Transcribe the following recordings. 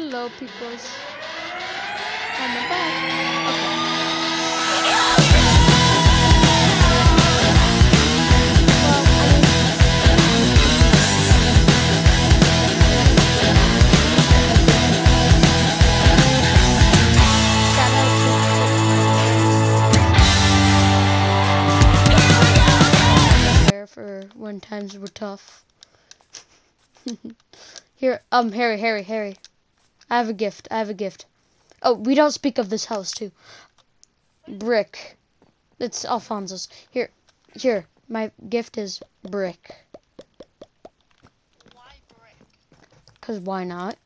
Hello, peoples. I'm back. Okay. When times were tough. Here, um, Harry, Harry, Harry. I have a gift. I have a gift. Oh, we don't speak of this house too. Brick. It's Alfonso's. Here, here. My gift is brick. Why brick? Cause why not?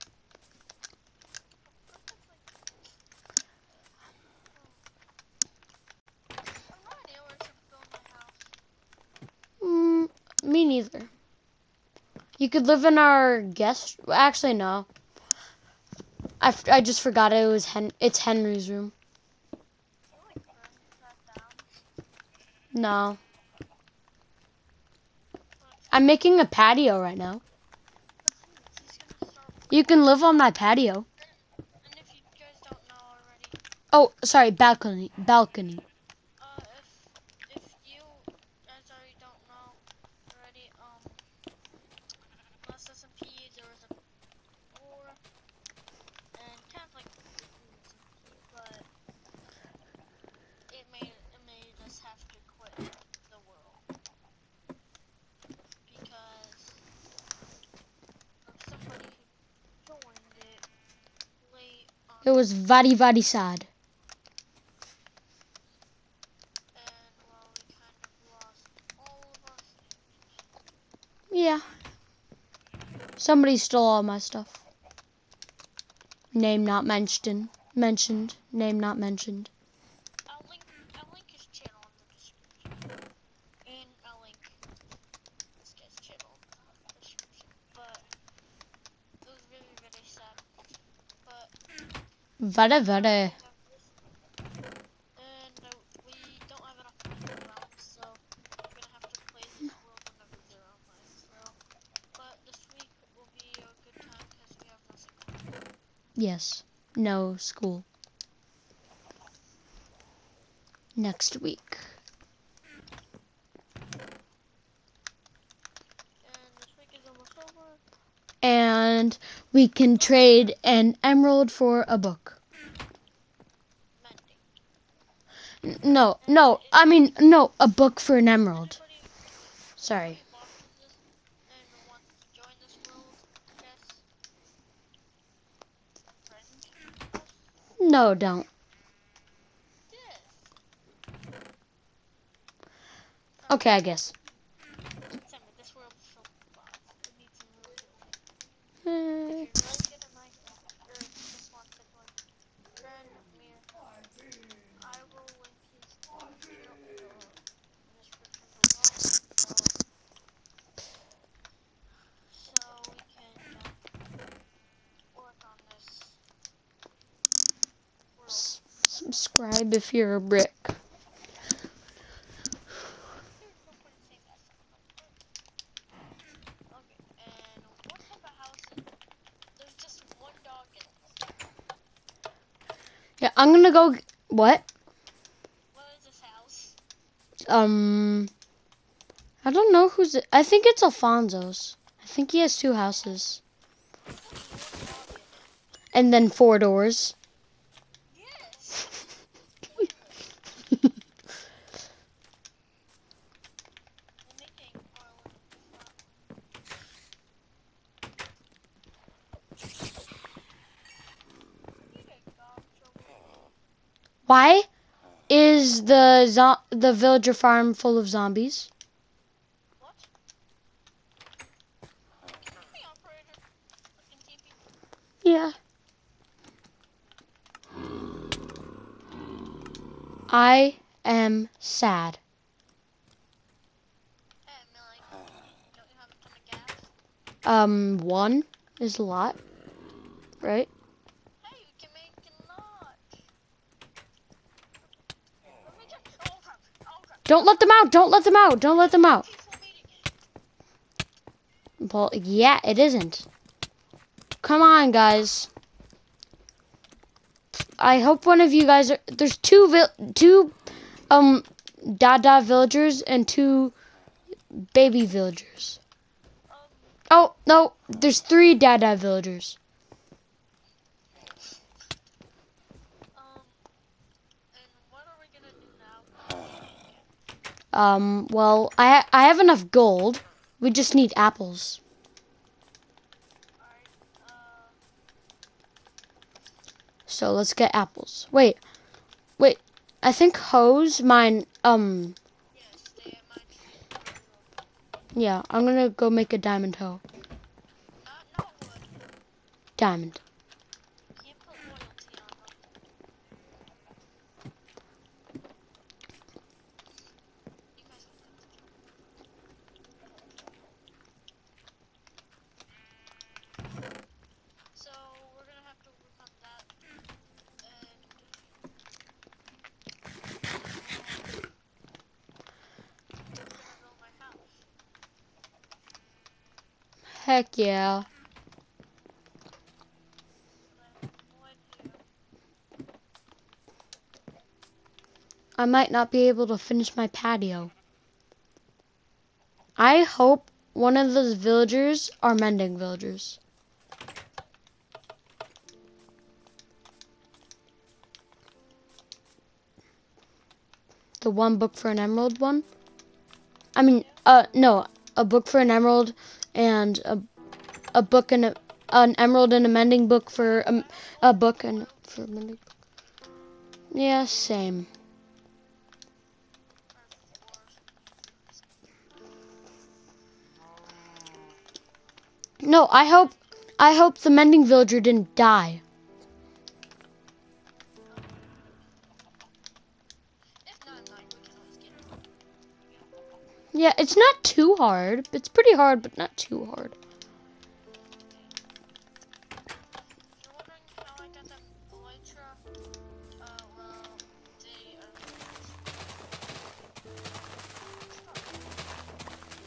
Mm, me neither. You could live in our guest. Actually, no. I, f- I just forgot it was Hen. It's Henry's room. Can you like burn that down? No. I'm making a patio right now. He's gonna start. You can live on my patio. And if you guys don't know already, Oh, sorry, balcony. Balcony. uh, if if you guys already don't know already, um, last SMP there was a war and kind of like but it made it made us have to quit the world because of somebody who joined it late on It was very, very sad. Yeah. Somebody stole all my stuff. Name not mentioned. Mentioned. Name not mentioned. I'll link I'll link his channel in the description. And I'll link this guy's channel in the description. But it was really, really sad. But Very, very. we have this and uh, we don't have enough people around, so we're gonna have to play this world whenever they're online. So, but this week will be a good time because we have nothing. Yes. No school. Next week. And this week is almost over. And we can trade an emerald for a book. Mending. N- No, no, I mean, no, a book for an emerald. Sorry. No, don't. Okay, I guess. Sam, this world is filled with bots. It needs some really good light. Eh, If you're really good at Minecraft, or just want to like friend me, I will link his channel in the description below. So, so we can uh, work on this world. s- subscribe if you're a brick. There's no point in saying that sound. Okay, and what type of house is There's just you're a brick. Yeah, I'm gonna go. What? What is this house? Um, I don't know who's. I think it's Alfonso's. I think he has two houses and then four doors. Yes! Let me think. Or Need a dog trouble. Why is the zo- the villager farm full of zombies? Yeah. I am sad. Um, one is a lot, right? Hey, you can make a knot. Let me check. Oh, crap. Oh, crap. Don't let them out. Don't let them out. Don't let them out. Well, yeah, it isn't. Come on, guys. I hope one of you guys are. There's two two um Dada villagers and two baby villagers. Oh no, there's three Dada villagers. um, and what are we gonna do now? Um, well, I I have enough gold. We just need apples. So let's get apples. Wait, wait. I think hose mine. Um, yeah. I'm gonna go make a diamond hoe. Diamond. Can't put loyalty on them. You guys So we're gonna have to work on that and I'm gonna build my house. Heck yeah. I might not be able to finish my patio. I hope one of those villagers are mending villagers. The one book for an emerald one? I mean, uh, no, a book for an emerald and a, a book and a, an emerald and a mending book for a, a book and for mending book. Yeah, same. No, I hope I hope the mending villager didn't die. Yeah, it's not too hard. It's pretty hard, but not too hard.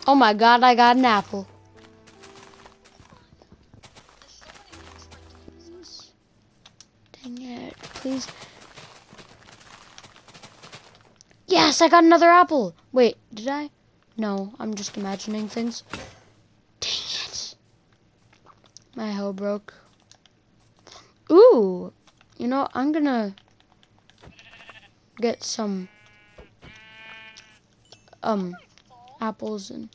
Oh my god, I got an apple. Dang it, please. Yes, I got another apple. Wait, did I? No, I'm just imagining things. Dang it. My hoe broke. Ooh, you know, I'm gonna get some um? Apples and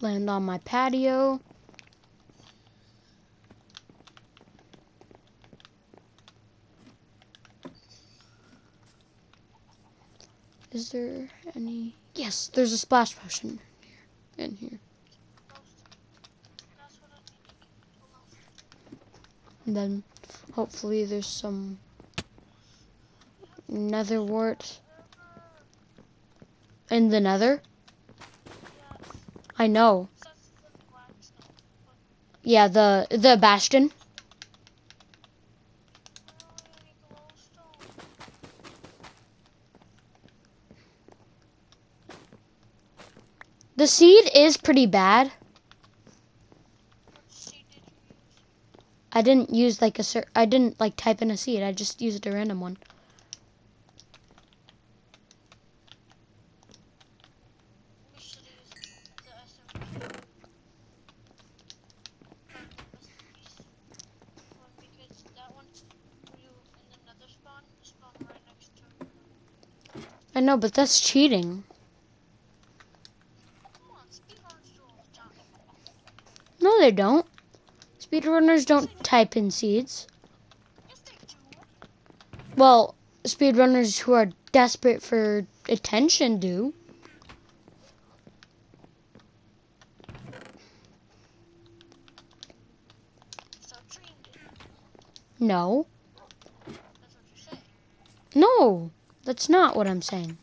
land on my patio. Is there any? Yes, there's a splash potion here. In here. And then hopefully there's some nether wart in the nether. I know. Yeah, the the bastion. Oh, I need glowstone. The seed is pretty bad. I didn't use like a cer- I didn't like type in a seed. I just used a random one. I know, but that's SMP. Or SMPs one because that one, when you in the nether spawn, spawn right next to. I know, but that's cheating. Come on, speedrunners do all the time. Don't. Speedrunners don't type in seeds. Well, speedrunners who are desperate for attention do. No. No, that's not what I'm saying.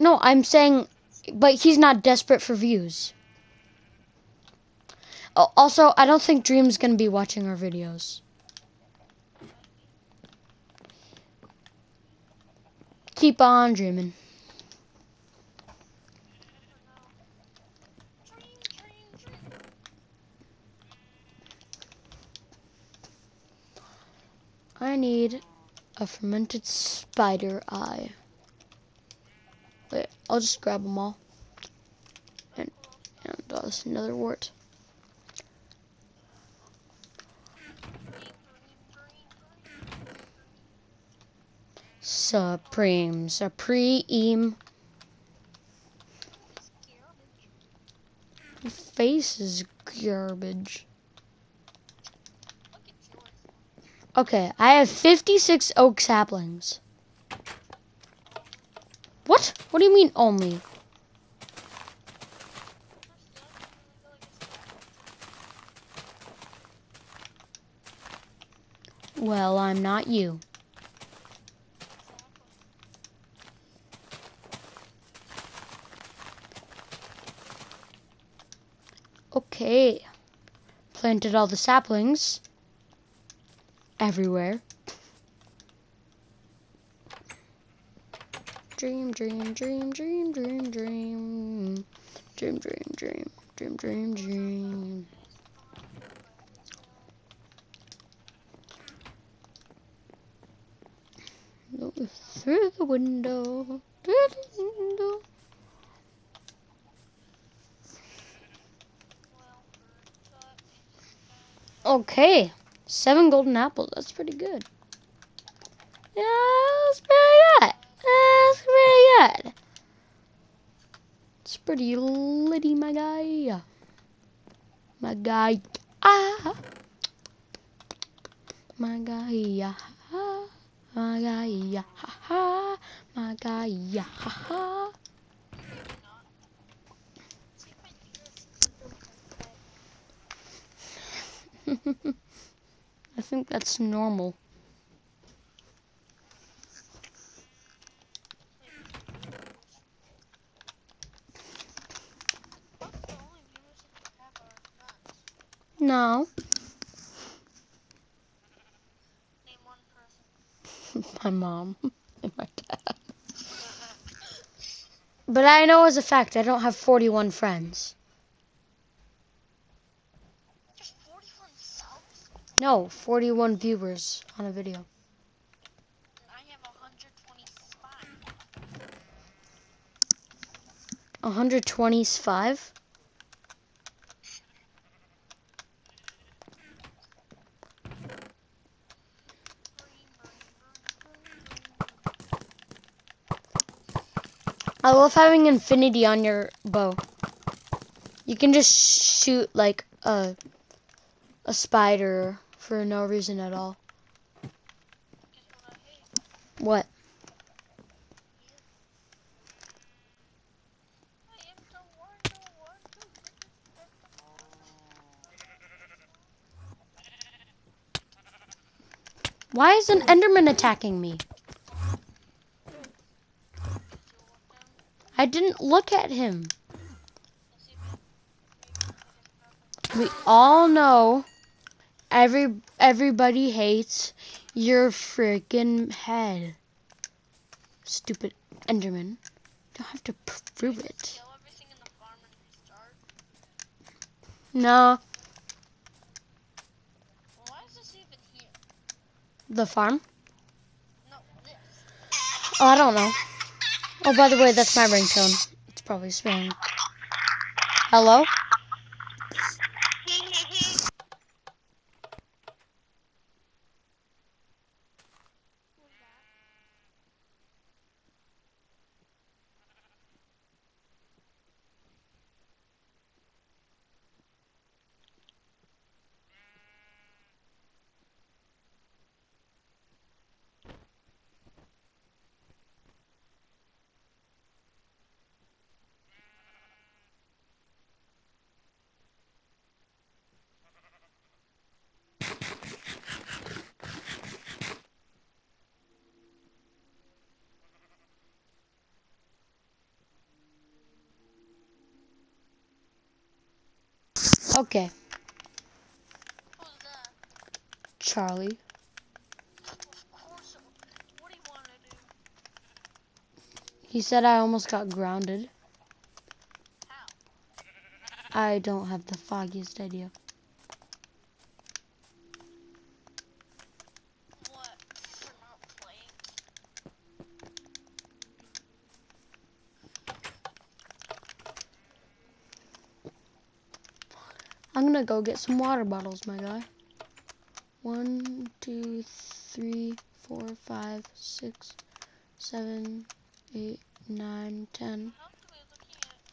No, I'm saying but he's not desperate for views. Also, I don't think Dream's gonna be watching our videos. Keep on dreaming. Dream, dream, dream. I need a fermented spider eye. Wait, I'll just grab them all. And, and uh, there's a nether wart. Supreme, supreme. Your face is garbage. Okay, I have 56 oak saplings. What? Do you mean only? Well, I'm not you. Okay. Planted all the saplings. Everywhere. Dream, dream, dream, dream, dream, dream. Dream, dream, dream, dream, dream, dream. Through the window. Through the window. Okay. Seven golden apples. That's pretty good. Yeah, that's pretty good. That's pretty good. It's pretty litty, my guy. My guy. Ah. My guy. Yeah. My guy. Ha. My guy. This. I think that's normal. What's the only viewers that we have are friends? No. Name one person. my mom and my dad. But I know as a fact I don't have 41 friends. Just 41 subs? No, 41 viewers on a video. I have 125. 125? I love having infinity on your bow. You can just shoot like a a spider for no reason at all. What Why is an enderman attacking me? I didn't look at him. We all know every everybody hates your freaking head. Stupid Enderman. Don't have to prove it. Kill everything in the farm and restart. No, Well, why is this even here? the farm. No, this. Oh, I don't know. Oh, by the way, that's my ringtone. It's probably spam. Hello? To Charlie. He said I almost got grounded. I don't have the foggiest idea. I'm gonna go get some water bottles, my guy. One, two, three, four, five, six, seven, eight, nine, ten.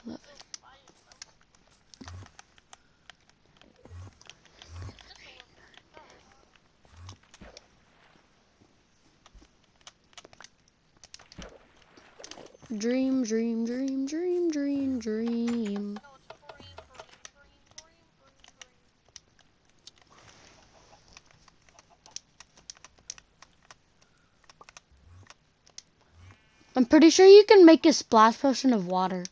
Oh, Dream, dream, dream, dream, dream, dream. I'm pretty sure you can make a splash potion of water.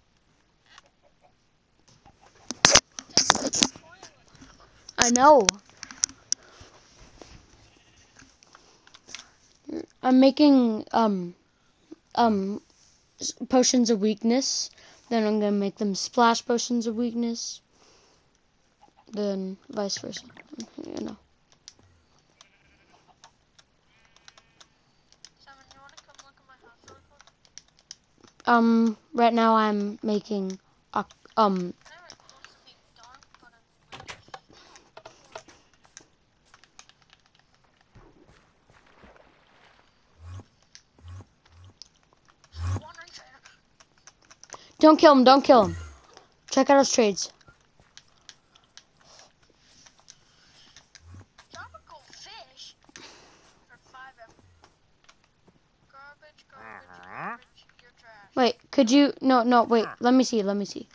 I know. I'm making um um potions of weakness. Then I'm gonna make them splash potions of weakness. Then vice versa. You know. Simon, you wanna come look at my house really quick? Um. Right now I'm making a um. Don't kill him. Don't kill him. Check out his trades. Tropical fish for five F. Garbage, garbage, garbage. You're trash. Wait, could you? No, no, wait. Let me see. Let me see.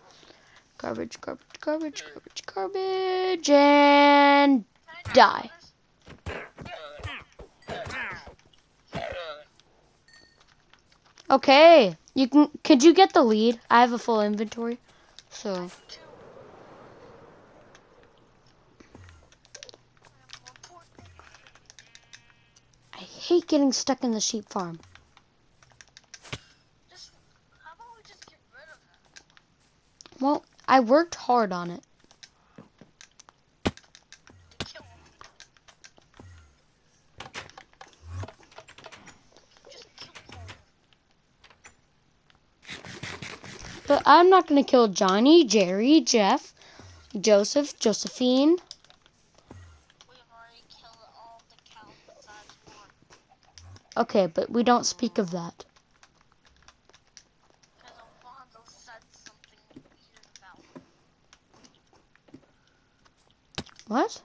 Garbage, garbage, garbage, garbage, garbage, and Die. okay. You can. Could you get the lead? I have a full inventory, so Two. I have more pork. I hate getting stuck in the sheep farm. Just, how about we just get rid of that? Well, I worked hard on it. To. But I'm not gonna kill Johnny, Jerry, Jeff, Joseph, Josephine. Okay, but we don't speak of that. Because Alfonso said something weird about What?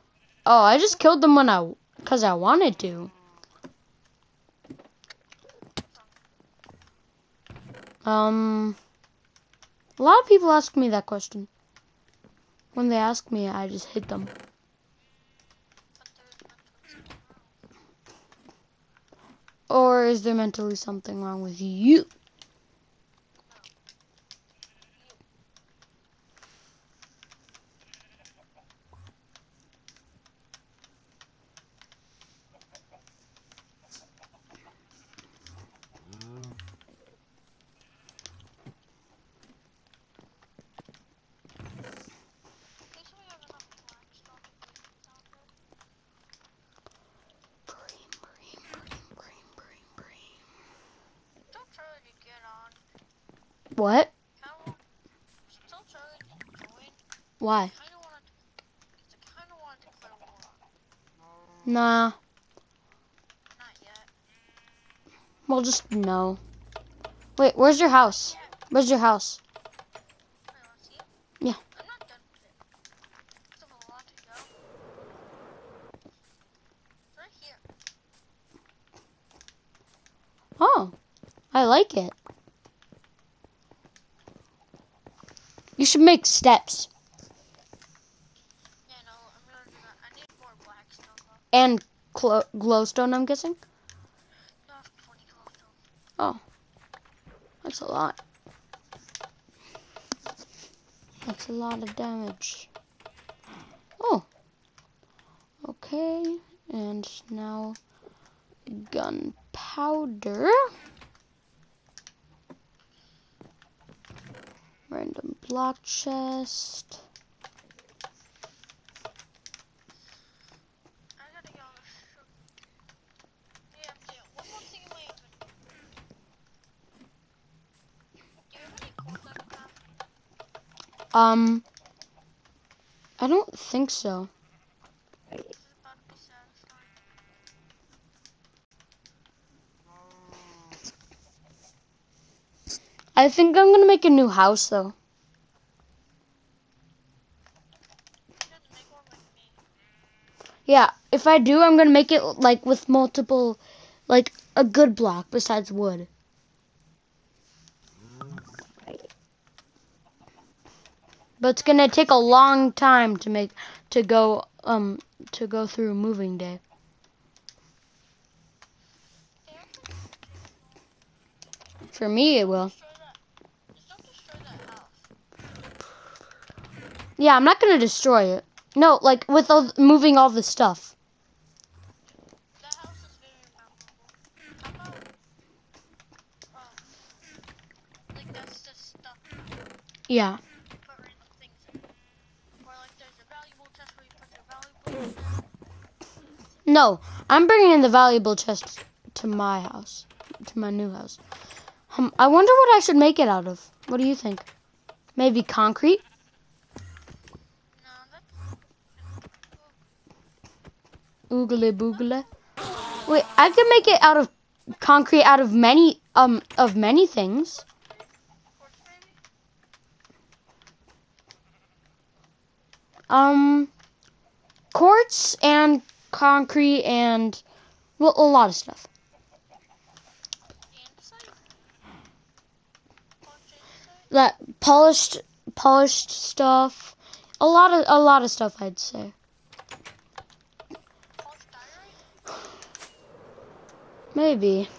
Oh, I just killed them when I, cause I wanted to. Um, a lot of people ask me that question. When they ask me, I just hit them. Or is there mentally something wrong with you? At least we have enough blackstone to keep it down there. Bream, bream, bream, bream, bream, bream. Still trying to get on. What? Why? Nah. Well, just no. Wait, where's your house? Where's your house? Yeah. Oh, I like it. Should make steps Yeah, no, and glowstone. I'm guessing. No, 20 glowstone. Oh that's a lot. That's a lot of damage. Oh. Okay, and now gunpowder. Random block chest. I gotta get all this sugar. Yeah, yeah. One more thing in my inventory. Do you have any coal that block chest. Um, I don't think so. I think I'm gonna make a new house though. Yeah, if I do, I'm gonna make it like with multiple, like a good block besides wood. But it's gonna take a long time to make to go um to go through moving day. For me, it will. destroy that. Just don't destroy that house. Yeah, I'm not gonna destroy it. No, like with all, moving all the stuff. Yeah. No, I'm bringing in the valuable chest to my house, to my new house. Um, I wonder what I should make it out of. What do you think? Maybe concrete? No, that's Oogly boogly. Wait, I can make it out of concrete out of many um of many things. Um quartz and concrete and well a lot of stuff. That polished polished stuff. A lot of a lot of stuff I'd say. Polished diorite. Maybe.